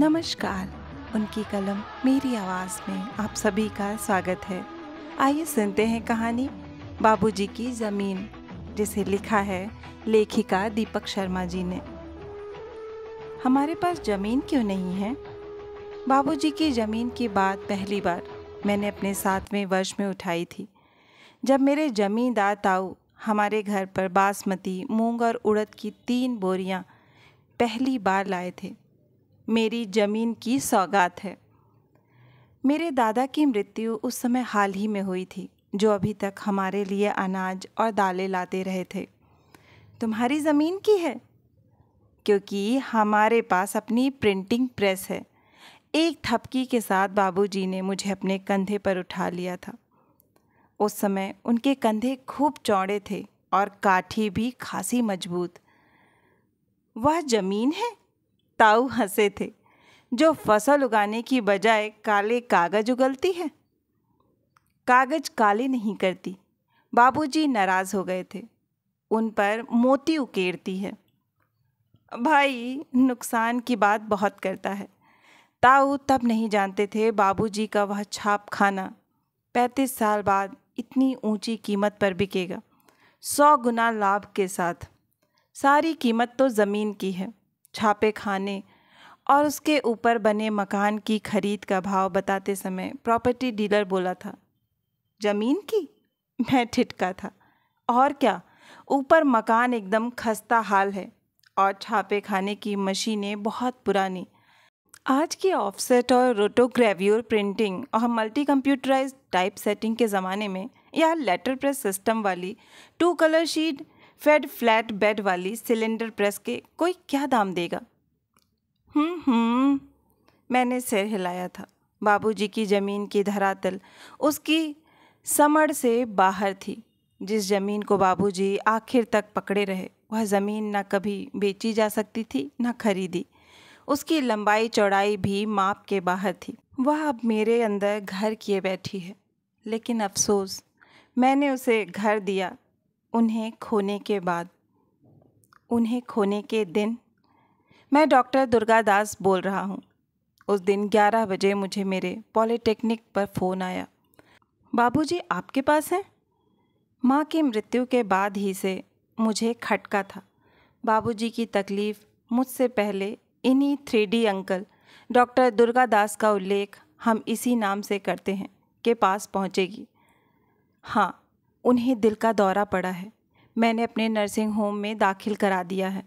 नमस्कार। उनकी कलम मेरी आवाज़ में आप सभी का स्वागत है। आइए सुनते हैं कहानी बाबूजी की ज़मीन, जिसे लिखा है लेखिका दीपक शर्मा जी ने। हमारे पास ज़मीन क्यों नहीं है? बाबूजी की ज़मीन की बात पहली बार मैंने अपने सातवें वर्ष में उठाई थी। जब मेरे जमींदार ताऊ हमारे घर पर बासमती, मूंग और उड़द की तीन बोरियाँ पहली बार लाए थे मेरी ज़मीन की सौगात है। मेरे दादा की मृत्यु उस समय हाल ही में हुई थी, जो अभी तक हमारे लिए अनाज और दालें लाते रहे थे। तुम्हारी ज़मीन की है? क्योंकि हमारे पास अपनी प्रिंटिंग प्रेस है। एक थपकी के साथ बाबूजी ने मुझे अपने कंधे पर उठा लिया था। उस समय उनके कंधे खूब चौड़े थे और काठी भी खासी मज़बूत। वह ज़मीन है? ताऊ हंसे थे। जो फ़सल उगाने की बजाय काले कागज़ उगलती है? कागज़ काले नहीं करती। बाबूजी नाराज़ हो गए थे। उन पर मोती उकेरती है। भाई, नुकसान की बात बहुत करता है। ताऊ तब नहीं जानते थे बाबूजी का वह छाप खाना। पैंतीस साल बाद इतनी ऊँची कीमत पर बिकेगा। सौ गुना लाभ के साथ। सारी कीमत तो ज़मीन की है। छापे खाने और उसके ऊपर बने मकान की खरीद का भाव बताते समय प्रॉपर्टी डीलर बोला था, ज़मीन की? मैं ठिटका था, और क्या? ऊपर मकान एकदम खस्ता हाल है और छापे खाने की मशीनें बहुत पुरानी। आज की ऑफसेट और रोटोग्रेव्यूर प्रिंटिंग और मल्टी कंप्यूटराइज टाइप सेटिंग के ज़माने में या लेटर प्रेस सिस्टम वाली two colour sheet fed flat bed वाली सिलेंडर प्रेस के कोई क्या दाम देगा? हम्म हम्म मैंने सिर हिलाया था। बाबूजी की ज़मीन की धरातल उसकी समड़ से बाहर थी। जिस ज़मीन को बाबूजी आखिर तक पकड़े रहे, वह ज़मीन न कभी बेची जा सकती थी, न खरीदी। उसकी लंबाई चौड़ाई भी माप के बाहर थी। वह अब मेरे अंदर घर किए बैठी है। लेकिन अफसोस, मैंने उसे घर दिया उन्हें खोने के बाद, उन्हें खोने के दिन, मैं डॉक्टर दुर्गा दास बोल रहा हूँ। उस दिन 11 बजे मुझे मेरे पॉलिटेक्निक पर फ़ोन आया। बाबूजी, आपके पास हैं? माँ की मृत्यु के बाद ही से मुझे खटका था। बाबूजी की तकलीफ़ मुझसे पहले इन्हीं three uncle, doctor Durga Das का उल्लेख हम इसी नाम से करते हैं, के पास पहुँचेगी। हाँ उन्हें दिल का दौरा पड़ा है। मैंने अपने नर्सिंग होम में दाखिल करा दिया है।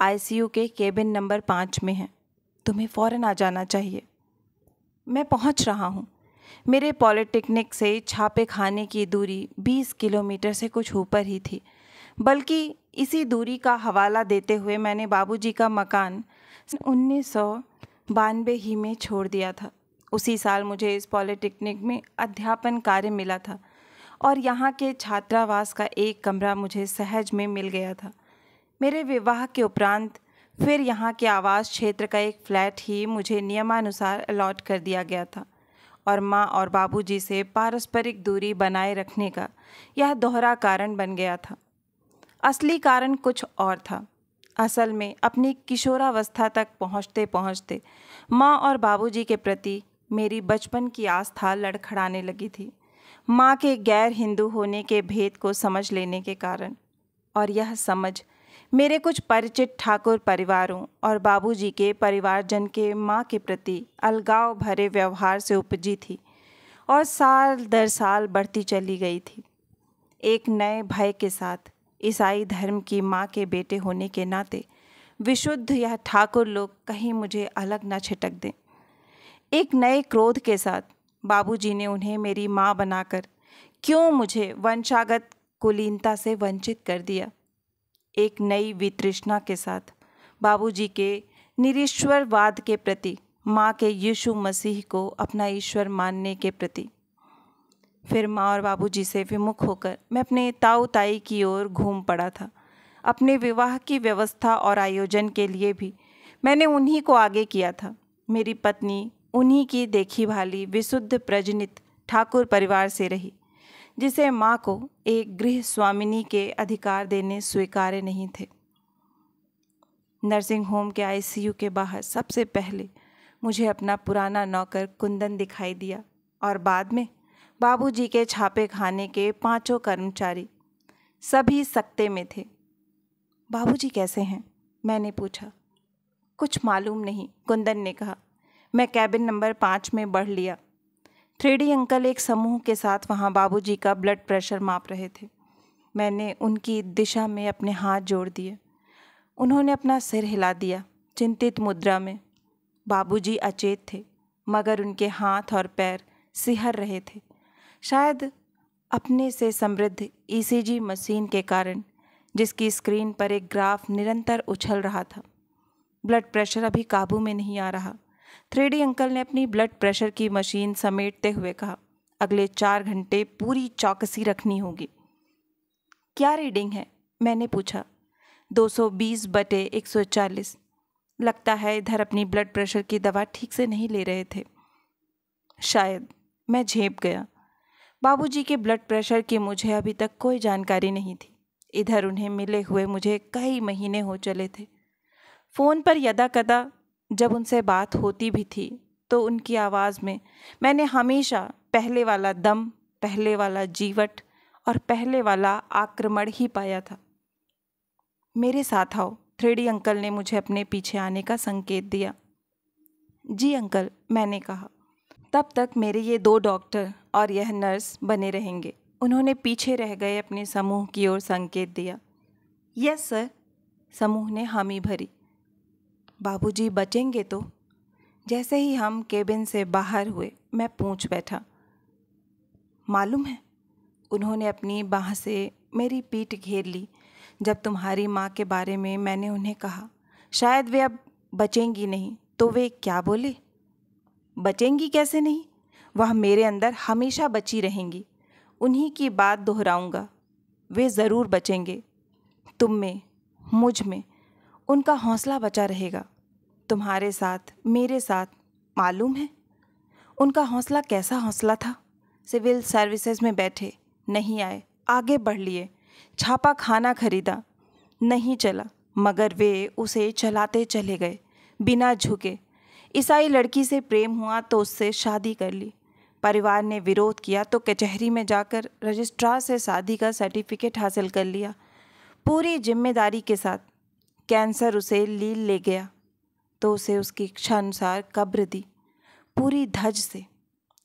आईसीयू के केबिन नंबर पाँच में है। तुम्हें फ़ौरन आ जाना चाहिए। मैं पहुँच रहा हूँ। मेरे पॉलिटेक्निक से छापे खाने की दूरी 20 किलोमीटर से कुछ ऊपर ही थी। बल्कि इसी दूरी का हवाला देते हुए मैंने बाबूजी का मकान उन्नीस सौ बानवे ही में छोड़ दिया था। उसी साल मुझे इस पॉलिटेक्निक में अध्यापन कार्य मिला था। और यहाँ के छात्रावास का एक कमरा मुझे सहज में मिल गया था। मेरे विवाह के उपरांत फिर यहाँ के आवास क्षेत्र का एक फ्लैट ही मुझे नियमानुसार अलॉट कर दिया गया था और माँ और बाबूजी से पारस्परिक दूरी बनाए रखने का यह दोहरा कारण बन गया था। असली कारण कुछ और था। असल में अपनी किशोरावस्था तक पहुँचते पहुँचते माँ और बाबूजी के प्रति मेरी बचपन की आस्था लड़खड़ाने लगी थी। माँ के गैर हिंदू होने के भेद को समझ लेने के कारण। और यह समझ, मेरे कुछ परिचित ठाकुर परिवारों और बाबूजी के परिवारजन के माँ के प्रति अलगाव भरे व्यवहार से उपजी थी और साल दर साल बढ़ती चली गई थी। एक नए भय के साथ ईसाई धर्म की माँ के बेटे होने के नाते विशुद्ध यह ठाकुर लोग कहीं मुझे अलग न छिटक दें। एक नए क्रोध के साथ बाबूजी ने उन्हें मेरी माँ बनाकर क्यों मुझे वंशागत कुलीनता से वंचित कर दिया? एक नई वितृष्णा के साथ बाबूजी के निरीश्वरवाद के प्रति, माँ के यीशु मसीह को अपना ईश्वर मानने के प्रति। फिर माँ और बाबूजी से विमुख होकर मैं अपने ताऊ ताई की ओर घूम पड़ा था। अपने विवाह की व्यवस्था और आयोजन के लिए भी मैंने उन्हीं को आगे किया था। मेरी पत्नी उन्हीं की देखी भाली विशुद्ध प्रजनित ठाकुर परिवार से रही, जिसे माँ को एक गृह स्वामिनी के अधिकार देने स्वीकार्य नहीं थे। नर्सिंग होम के आईसीयू के बाहर सबसे पहले मुझे अपना पुराना नौकर कुंदन दिखाई दिया और बाद में बाबूजी के छापे खाने के पाँचों कर्मचारी सभी सकते में थे। बाबूजी कैसे हैं? मैंने पूछा। कुछ मालूम नहीं, कुंदन ने कहा। मैं कैबिन नंबर पाँच में बढ़ लिया। थ्रेडी अंकल एक समूह के साथ वहाँ बाबूजी का ब्लड प्रेशर माप रहे थे। मैंने उनकी दिशा में अपने हाथ जोड़ दिए। उन्होंने अपना सिर हिला दिया, चिंतित मुद्रा में। बाबूजी अचेत थे, मगर उनके हाथ और पैर सिहर रहे थे। शायद अपने से समृद्ध ईसीजी मशीन के कारण जिसकी स्क्रीन पर एक ग्राफ निरंतर उछल रहा था। ब्लड प्रेशर अभी काबू में नहीं आ रहा। थ्रेडी अंकल ने अपनी ब्लड प्रेशर की मशीन समेटते हुए कहा, अगले चार घंटे पूरी चौकसी रखनी होगी। क्या रीडिंग है? मैंने पूछा। 220 बटे 140 लगता है इधर अपनी ब्लड प्रेशर की दवा ठीक से नहीं ले रहे थे। शायद मैं झेप गया। बाबूजी के ब्लड प्रेशर की मुझे अभी तक कोई जानकारी नहीं थी। इधर उन्हें मिले हुए मुझे कई महीने हो चले थे। फ़ोन पर यदा कदा जब उनसे बात होती भी थी तो उनकी आवाज़ में, मैंने हमेशा पहले वाला दम, पहले वाला जीवट और पहले वाला आक्रमण ही पाया था। मेरे साथ आओ। थ्रेडी अंकल ने मुझे अपने पीछे आने का संकेत दिया। जी अंकल, मैंने कहा। तब तक मेरे ये दो डॉक्टर और यह नर्स बने रहेंगे। उन्होंने पीछे रह गए अपने समूह की ओर संकेत दिया। यस सर, समूह ने हामी भरी। बाबूजी बचेंगे तो? जैसे ही हम केबिन से बाहर हुए, मैं पूछ बैठा। मालूम है, उन्होंने अपनी बाह से मेरी पीठ घेर ली। जब तुम्हारी माँ के बारे में मैंने उन्हें कहा, शायद वे अब बचेंगी नहीं तो वे क्या बोले? बचेंगी कैसे नहीं? वह मेरे अंदर हमेशा बची रहेंगी। उन्हीं की बात दोहराऊँगा। वे ज़रूर बचेंगे। तुम में, मुझमें उनका हौसला बचा रहेगा। तुम्हारे साथ, मेरे साथ मालूम है। उनका हौसला कैसा हौसला था? सिविल सर्विसेज़ में बैठे, नहीं आए, आगे बढ़ लिए, छापा खाना खरीदा, नहीं चला, मगर वे उसे चलाते चले गए, बिना झुके। ईसाई लड़की से प्रेम हुआ तो उससे शादी कर ली। परिवार ने विरोध किया तो कचहरी में जाकर रजिस्ट्रार से शादी का सर्टिफिकेट हासिल कर लिया। पूरी ज़िम्मेदारी के साथ कैंसर उसे लील ले गया तो उसे उसकी इच्छा अनुसार कब्र दी, पूरी धज से।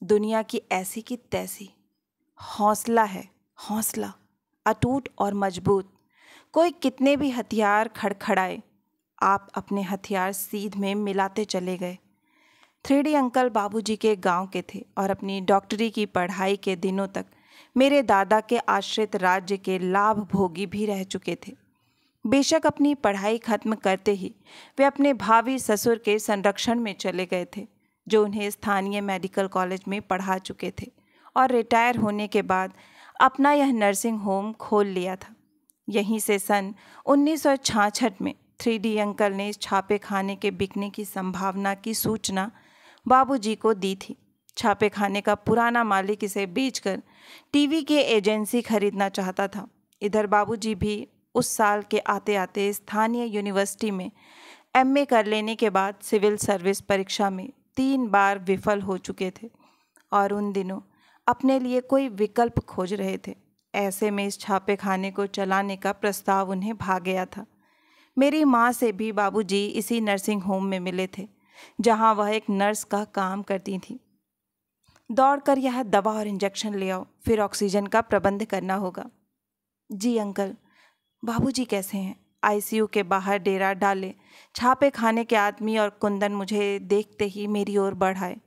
दुनिया की ऐसी की तैसी। हौसला है, हौसला, अटूट और मज़बूत। कोई कितने भी हथियार खड़खड़ाए, आप अपने हथियार सीध में मिलाते चले गए। थ्री अंकल बाबूजी के गाँव के थे और अपनी डॉक्टरी की पढ़ाई के दिनों तक मेरे दादा के आश्रित राज्य के लाभ भोगी भी रह चुके थे। बेशक अपनी पढ़ाई खत्म करते ही वे अपने भावी ससुर के संरक्षण में चले गए थे, जो उन्हें स्थानीय मेडिकल कॉलेज में पढ़ा चुके थे और रिटायर होने के बाद अपना यह नर्सिंग होम खोल लिया था। यहीं से सन उन्नीस में थ्री अंकल ने छापे खाने के बिकने की संभावना की सूचना बाबूजी को दी थी। छापे खाने का पुराना मालिक इसे बेचकर टीवी के एजेंसी खरीदना चाहता था। इधर बाबूजी भी उस साल के आते आते स्थानीय यूनिवर्सिटी में एमए कर लेने के बाद सिविल सर्विस परीक्षा में तीन बार विफल हो चुके थे और उन दिनों अपने लिए कोई विकल्प खोज रहे थे। ऐसे में इस छापे खाने को चलाने का प्रस्ताव उन्हें भाग गया था। मेरी माँ से भी बाबूजी इसी नर्सिंग होम में मिले थे, जहाँ वह एक नर्स का काम करती थी। दौड़कर यह दवा और इंजेक्शन ले आओ, फिर ऑक्सीजन का प्रबंध करना होगा। जी अंकल बाबूजी कैसे हैं? आईसीयू के बाहर डेरा डाले। छापे खाने के आदमी और कुंदन मुझे देखते ही मेरी ओर बढ़ाए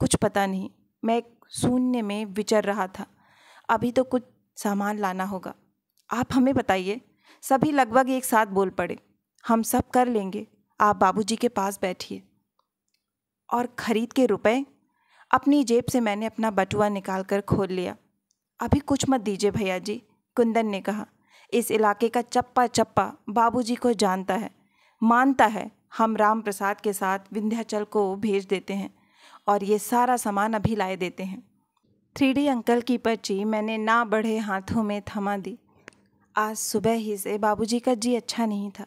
कुछ पता नहीं, मैं शून्य में विचर रहा था। अभी तो कुछ सामान लाना होगा। आप हमें बताइए। सभी लगभग एक साथ बोल पड़े। हम सब कर लेंगे। आप बाबूजी के पास बैठिए। और ख़रीद के रुपए? अपनी जेब से मैंने अपना बटुआ निकाल कर खोल लिया। अभी कुछ मत दीजिए भैया जी, कुंदन ने कहा। इस इलाके का चप्पा चप्पा बाबूजी को जानता है, मानता है। हम राम प्रसाद के साथ विंध्याचल को भेज देते हैं और ये सारा सामान अभी लाए देते हैं। थ्री अंकल की पर्ची मैंने ना बढ़े हाथों में थमा दी। आज सुबह ही से बाबूजी का जी अच्छा नहीं था।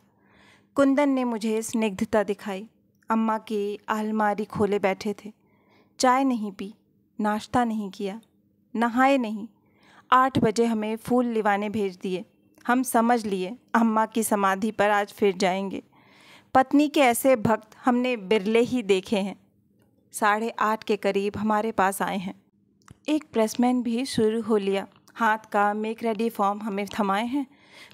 कुंदन ने मुझे स्निग्धता दिखाई। अम्मा की अलमारी खोले बैठे थे। चाय नहीं पी, नाश्ता नहीं किया, नहाए नहीं। आठ बजे हमें फूल लिवाने भेज दिए। हम समझ लिए, अम्मा की समाधि पर आज फिर जाएँगे। पत्नी के ऐसे भक्त हमने बिरले ही देखे हैं। साढ़े आठ के करीब हमारे पास आए हैं। एक प्रेसमैन भी शुरू हो लिया। हाथ का मेक रेडी फॉर्म हमें थमाए हैं।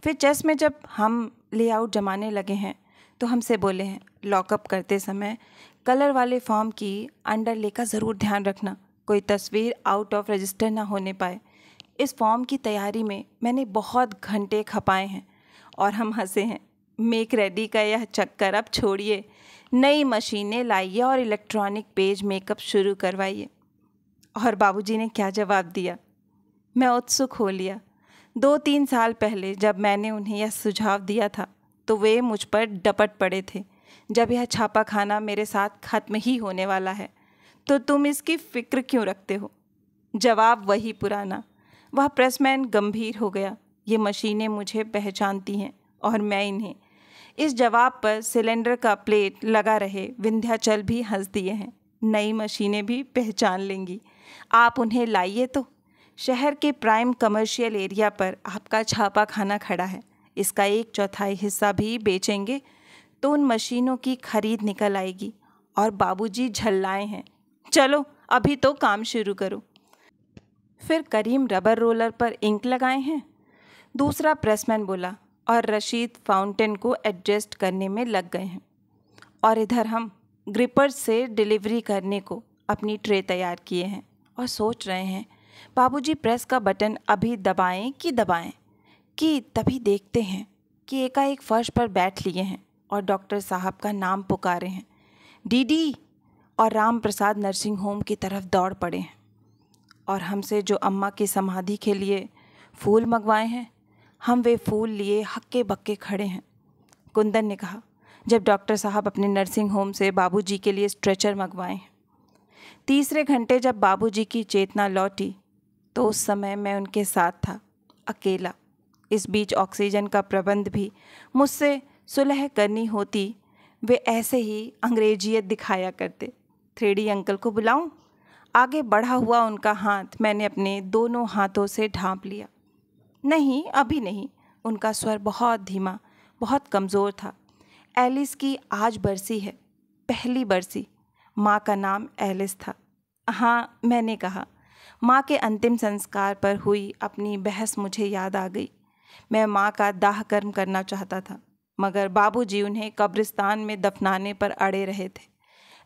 फिर चेस में जब हम लेआउट जमाने लगे हैं तो हमसे बोले हैं लॉकअप करते समय कलर वाले फॉर्म की अंडर का ज़रूर ध्यान रखना। कोई तस्वीर आउट ऑफ़ रजिस्टर ना होने पाए। इस फॉर्म की तैयारी में मैंने बहुत घंटे खपाए हैं और हम हंसे हैं। मेक रेडी का यह चक्कर अब छोड़िए। नई मशीनें लाइए और इलेक्ट्रॉनिक पेज मेकअप शुरू करवाइए। और बाबूजी ने क्या जवाब दिया? मैं उत्सुक हो लिया। दो तीन साल पहले जब मैंने उन्हें यह सुझाव दिया था तो वे मुझ पर डपट पड़े थे। जब यह छापा खाना मेरे साथ ख़त्म ही होने वाला है तो तुम इसकी फ़िक्र क्यों रखते हो? जवाब वही पुराना। वह प्रेसमैन गंभीर हो गया। ये मशीनें मुझे पहचानती हैं और मैं इन्हें। इस जवाब पर सिलेंडर का प्लेट लगा रहे विंध्याचल भी हंस दिए हैं। नई मशीनें भी पहचान लेंगी। आप उन्हें लाइए तो। शहर के प्राइम कमर्शियल एरिया पर आपका छापा खाना खड़ा है। इसका एक चौथाई हिस्सा भी बेचेंगे तो उन मशीनों की खरीद निकल आएगी और बाबूजी झल्लाए हैं। चलो, अभी तो काम शुरू करो। फिर करीम रबर रोलर पर इंक लगाए हैं। दूसरा प्रेसमैन बोला, और रशीद फाउंटेन को एडजस्ट करने में लग गए हैं। और इधर हम ग्रिपर से डिलीवरी करने को अपनी ट्रे तैयार किए हैं और सोच रहे हैं, बाबूजी प्रेस का बटन अभी दबाएँ कि दबाएँ? कि तभी देखते हैं कि एकाएक फर्श पर बैठ लिए हैं और डॉक्टर साहब का नाम पुकारे हैं। डीडी और राम प्रसाद नर्सिंग होम की तरफ़ दौड़ पड़े हैं। और हमसे जो अम्मा की समाधि के लिए फूल मंगवाए हैं, हम वे फूल लिए हक्के बक्के खड़े हैं। कुंदन ने कहा, जब डॉक्टर साहब अपने नर्सिंग होम से बाबूजी के लिए स्ट्रेचर मंगवाए हैं। तीसरे घंटे जब बाबूजी की चेतना लौटी तो उस समय मैं उनके साथ था, अकेला। इस बीच ऑक्सीजन का प्रबंध भी मुझसे सुलह करनी होती, वे ऐसे ही अंग्रेजियत दिखाया करते। थ्रेडी अंकल को बुलाऊं? आगे बढ़ा हुआ उनका हाथ मैंने अपने दोनों हाथों से ढांप लिया। नहीं, अभी नहीं। उनका स्वर बहुत धीमा, बहुत कमज़ोर था। एलिस की आज बरसी है, पहली बरसी। माँ का नाम एलिस था। हाँ मैंने कहा, माँ के अंतिम संस्कार पर हुई अपनी बहस मुझे याद आ गई। मैं माँ का दाह कर्म करना चाहता था, मगर बाबूजी उन्हें कब्रिस्तान में दफनाने पर अड़े रहे थे।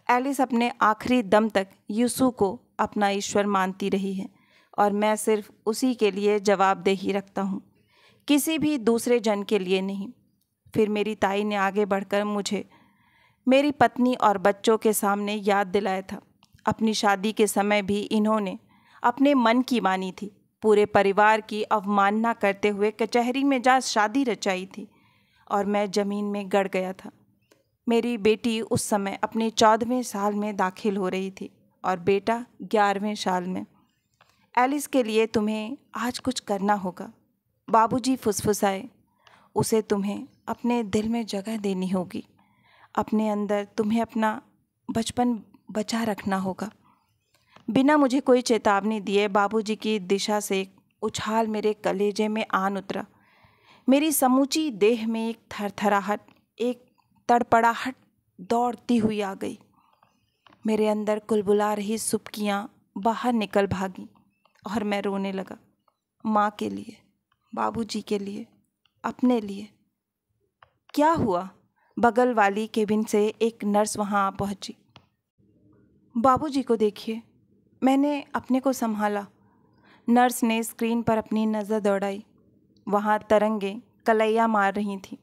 एलिस अपने आखिरी दम तक यूसु को अपना ईश्वर मानती रही है और मैं सिर्फ़ उसी के लिए जवाबदेही रखता हूँ। किसी भी दूसरे जन के लिए नहीं। फिर मेरी ताई ने आगे बढ़कर मुझे मेरी पत्नी और बच्चों के सामने याद दिलाया था। अपनी शादी के समय भी इन्होंने अपने मन की मानी थी। पूरे परिवार की अवमानना करते हुए कचहरी में जा शादी रचाई थी और मैं ज़मीन में गड़ गया था। मेरी बेटी उस समय अपने चौदहवें साल में दाखिल हो रही थी और बेटा ग्यारहवें साल में। एलिस के लिए तुम्हें आज कुछ करना होगा। बाबूजी फुसफुसाए, उसे तुम्हें अपने दिल में जगह देनी होगी। अपने अंदर तुम्हें अपना बचपन बचा रखना होगा। बिना मुझे कोई चेतावनी दिए बाबूजी की दिशा से उछाल मेरे कलेजे में आन उतरा। मेरी समूची देह में एक थरथराहट, एक तड़पड़ाहट दौड़ती हुई आ गई। मेरे अंदर कुलबुला रही सुपकियाँ बाहर निकल भागी और मैं रोने लगा। माँ के लिए, बाबूजी के लिए, अपने लिए। क्या हुआ? बगल वाली केबिन से एक नर्स वहाँ आ पहुँची। बाबूजी को देखिए, मैंने अपने को संभाला। नर्स ने स्क्रीन पर अपनी नज़र दौड़ाई। वहाँ तरंगे कलैया मार रही थी।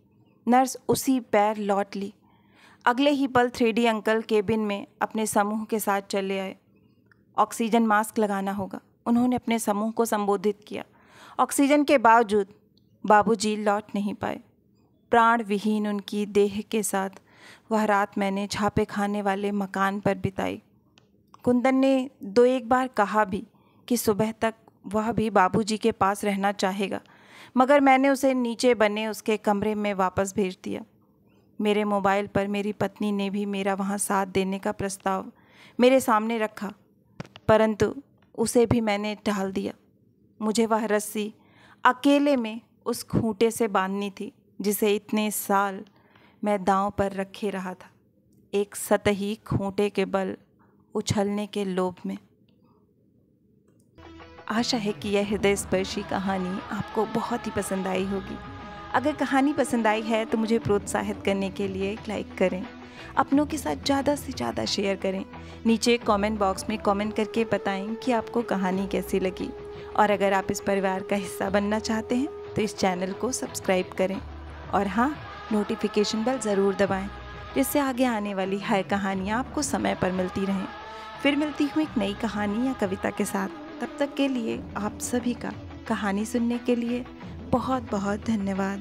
नर्स उसी पैर लौट ली। अगले ही पल थ्री अंकल केबिन में अपने समूह के साथ चले आए। ऑक्सीजन मास्क लगाना होगा। उन्होंने अपने समूह को संबोधित किया। ऑक्सीजन के बावजूद बाबूजी लौट नहीं पाए। प्राण विहीन उनकी देह के साथ वह रात मैंने छापे खाने वाले मकान पर बिताई। कुंदन ने दो एक बार कहा भी कि सुबह तक वह भी बाबूजी के पास रहना चाहेगा। मगर मैंने उसे नीचे बने उसके कमरे में वापस भेज दिया। मेरे मोबाइल पर मेरी पत्नी ने भी मेरा वहाँ साथ देने का प्रस्ताव मेरे सामने रखा, परंतु उसे भी मैंने टाल दिया। मुझे वह रस्सी अकेले में उस खूंटे से बांधनी थी, जिसे इतने साल मैं दांव पर रखे रहा था। एक सतही खूंटे के बल उछलने के लोभ में। आशा है कि यह हृदय स्पर्शी कहानी आपको बहुत ही पसंद आई होगी। अगर कहानी पसंद आई है तो मुझे प्रोत्साहित करने के लिए लाइक करें। अपनों के साथ ज़्यादा से ज़्यादा शेयर करें। नीचे कमेंट बॉक्स में कमेंट करके बताएँ कि आपको कहानी कैसी लगी। और अगर आप इस परिवार का हिस्सा बनना चाहते हैं तो इस चैनल को सब्सक्राइब करें। और हाँ नोटिफिकेशन बेल ज़रूर दबाएँ, जिससे आगे आने वाली हर कहानियाँ आपको समय पर मिलती रहें। फिर मिलती हूँ एक नई कहानी या कविता के साथ। तब तक के लिए आप सभी का कहानी सुनने के लिए बहुत बहुत धन्यवाद।